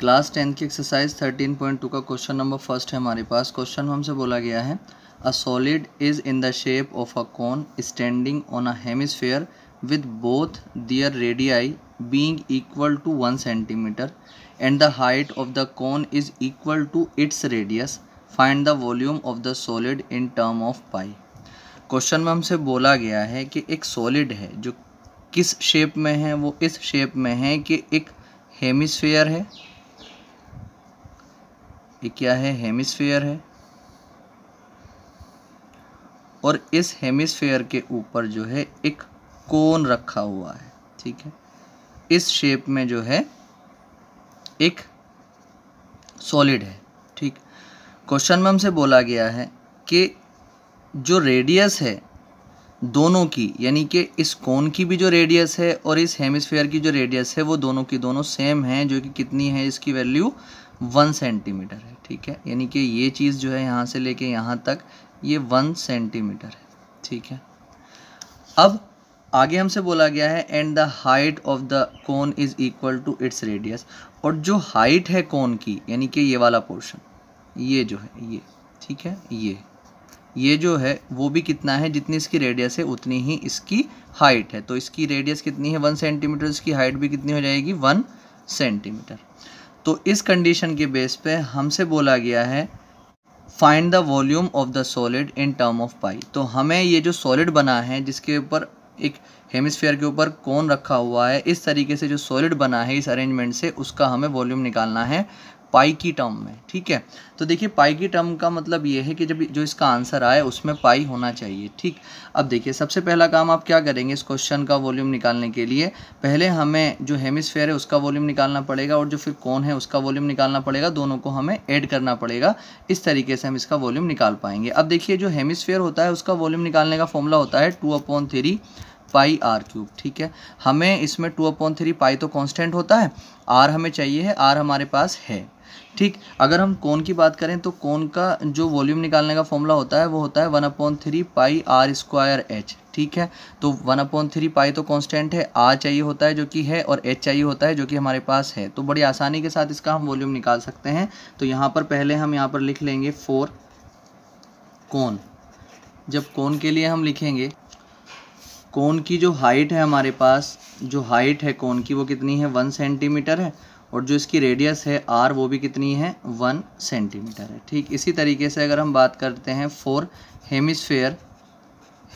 Class tenth की exercise thirteen point two का question number first है हमारे पास। क्वेश्चन में हमसे बोला गया है a solid is in the shape of a cone standing on a hemisphere with both their radii being equal to one centimetre and the height of the cone is equal to its radius find the volume of the solid in term of pi question में हमसे बोला गया है कि एक solid है, जो किस शेप में है, वो इस शेप में है कि एक हेमिसफेयर है। ये क्या है? हेमिस्फेयर है। और इस हेमिस्फेयर के ऊपर जो है एक कोन रखा हुआ है, ठीक है? इस शेप में जो है एक सॉलिड है, ठीक? क्वेश्चन में हमसे बोला गया है कि जो रेडियस है दोनों की, यानी कि इस कोन की भी जो रेडियस है और इस हेमिस्फेयर की जो रेडियस है, वो दोनों की दोनों सेम है, जो कि कितनी है इसकी वैल्यू वन सेंटीमीटर है, ठीक है? यानी कि ये चीज़ जो है यहाँ से लेके यहाँ तक, ये वन सेंटीमीटर है, ठीक है? अब आगे हमसे बोला गया है and the height of the cone is equal to its radius और जो हाइट है कोन की, यानी कि ये वाला पोर्शन ये जो है, ये, ठीक है? ये ये जो है, वो भी कितना है? जितनी इसकी रेडियस है, उतनी ही इसकी हाइट है। तो इसकी रेडियस कितनी है? वन सेंटीमीटर, इसकी हाइट भी कितनी हो जाएगी? One centimetre. तो इस कंडीशन के बेस पे हमसे बोला गया है find the volume of the solid in term of pi तो हमें ये जो सॉलिड बना है, जिसके ऊपर एक हेमिसफेयर के ऊपर कौन रखा हुआ है, इस तरीके से जो सॉलिड बना है, इस अरेंजमेंट से, उसका हमें वॉल्यूम निकालना है। पाई की टर्म में, ठीक है? तो देखिए, पाई की टर्म का मतलब ये है कि जब जो इसका आंसर आए, उसमें पाई होना चाहिए, ठीक? अब देखिए, सबसे पहला काम आप क्या करेंगे इस क्वेश्चन का वॉल्यूम निकालने के लिए? पहले हमें जो हेमिसफेयर है, उसका वॉल्यूम निकालना पड़ेगा और जो फिर कौन है, उसका वॉल्यूम निकालना पड़ेगा। दोनों को हमें ऐड करना पड़ेगा। इस तरीके से हम इसका वॉल्यूम निकाल पाएँगे। अब देखिए, जो हेमिस्फेयर होता है, उसका वॉल्यूम निकालने का फॉर्मूला होता है two upon three pi r cube, ठीक है? हमें इसमें टू अपॉन थ्री पाई तो कांस्टेंट होता है, आर हमें चाहिए है, आर हमारे पास है, ठीक? अगर हम कोन की बात करें तो कोन का जो वॉल्यूम निकालने का फॉर्मूला होता है, वो होता है one upon three pi r square h, ठीक है? तो वन अपॉन थ्री पाई तो कांस्टेंट है, आर चाहिए होता है जो कि है और एच चाहिए होता है जो कि हमारे पास है। तो बड़ी आसानी के साथ इसका हम वॉल्यूम निकाल सकते हैं। तो यहाँ पर पहले हम यहाँ पर लिख लेंगे फोर कोन, जब कोन के लिए हम लिखेंगे कोन की जो हाइट है हमारे पास, जो हाइट है कोन की वो कितनी है? वन सेंटीमीटर है और जो इसकी रेडियस है आर वो भी कितनी है? वन सेंटीमीटर है। ठीक, इसी तरीके से अगर हम बात करते हैं फोर हेमिसफेयर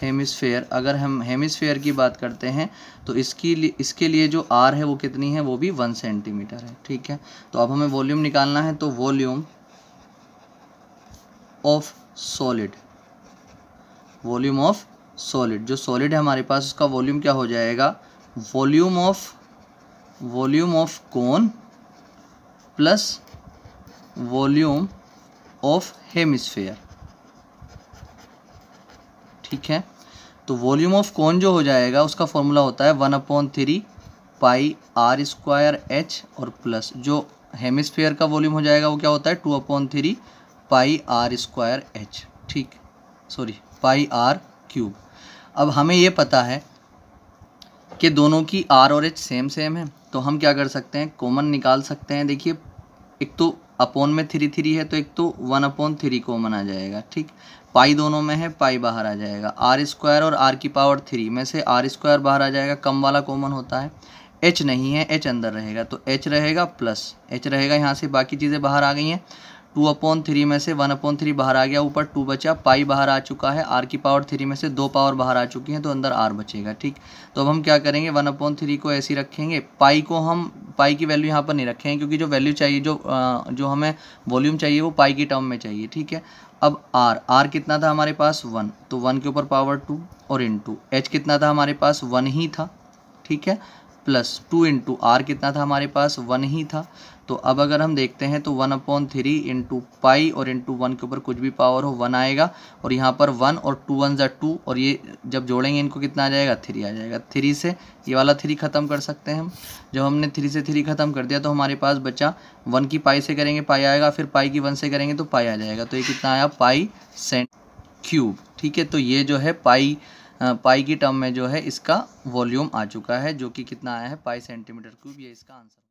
हेमिसफेयर अगर हम हेमिसफेयर की बात करते हैं तो इसकी इसके लिए जो आर है वो कितनी है? वो भी वन सेंटीमीटर है। ठीक है? तो अब हमें वॉल्यूम निकालना है तो volume of solid volume of solid जो सॉलिड है हमारे पास, उसका वॉल्यूम क्या हो जाएगा? Volume of volume of cone plus volume of hemisphere ठीक है? तो वॉल्यूम ऑफ़ कोन जो हो जाएगा, उसका फॉर्मूला होता है one upon three pi r square h और प्लस जो हेमिस्फेयर का वॉल्यूम हो जाएगा, वो क्या होता है? Two upon three pi r square h ठीक? सॉरी पाई आर क्यूब अब हमें ये पता है कि दोनों की आर और एच सेम सेम है तो हम क्या कर सकते हैं? कॉमन निकाल सकते हैं। देखिए, एक तो अपोन में थ्री थ्री है तो एक तो वन अपोन थ्री कॉमन आ जाएगा, ठीक? पाई दोनों में है, पाई बाहर आ जाएगा। आर स्क्वायर और आर की पावर थ्री में से आर स्क्वायर बाहर आ जाएगा, कम वाला कॉमन होता है। एच नहीं है एच अंदर रहेगा तो एच रहेगा प्लस एच रहेगा यहाँ से, बाकी चीज़ें बाहर आ गई हैं। टू अपॉन थ्री में से वन अपॉन थ्री बाहर आ गया, ऊपर टू बचा, पाई बाहर आ चुका है, आर की पावर थ्री में से दो पावर बाहर आ चुकी हैं तो अंदर आर बचेगा, ठीक। तो अब हम क्या करेंगे, वन अपॉन थ्री को ऐसी रखेंगे, पाई को हम, पाई की वैल्यू यहाँ पर नहीं रखेंगे क्योंकि जो वैल्यू चाहिए, जो जो हमें वॉल्यूम चाहिए, वो पाई की टर्म में चाहिए, ठीक है। अब आर आर कितना था हमारे पास, वन तो वन के ऊपर पावर टू और इन टू, एच कितना था हमारे पास, वन ही था, ठीक है। प्लस टू इंटू आर कितना था हमारे पास? वन ही था। तो अब अगर हम देखते हैं तो one upon three into pi और इंटू वन के ऊपर कुछ भी पावर हो, वन आएगा। और यहाँ पर वन और टू वन ज़ा टू, और ये जब जोड़ेंगे इनको कितना आ जाएगा? थ्री आ जाएगा। थ्री से ये वाला थ्री ख़त्म कर सकते हैं हम। जब हमने थ्री से थ्री ख़त्म कर दिया तो हमारे पास बचा वन की पाई से करेंगे, पाई आएगा। फिर पाई की वन से करेंगे तो पाई आ जाएगा। तो ये कितना आया? Pi cent cube. ठीक है तो ये जो है पाई पाई की टर्म में जो है इसका वॉल्यूम आ चुका है, जो कि कितना आया है? पाई सेंटीमीटर क्यूब, ये इसका आंसर।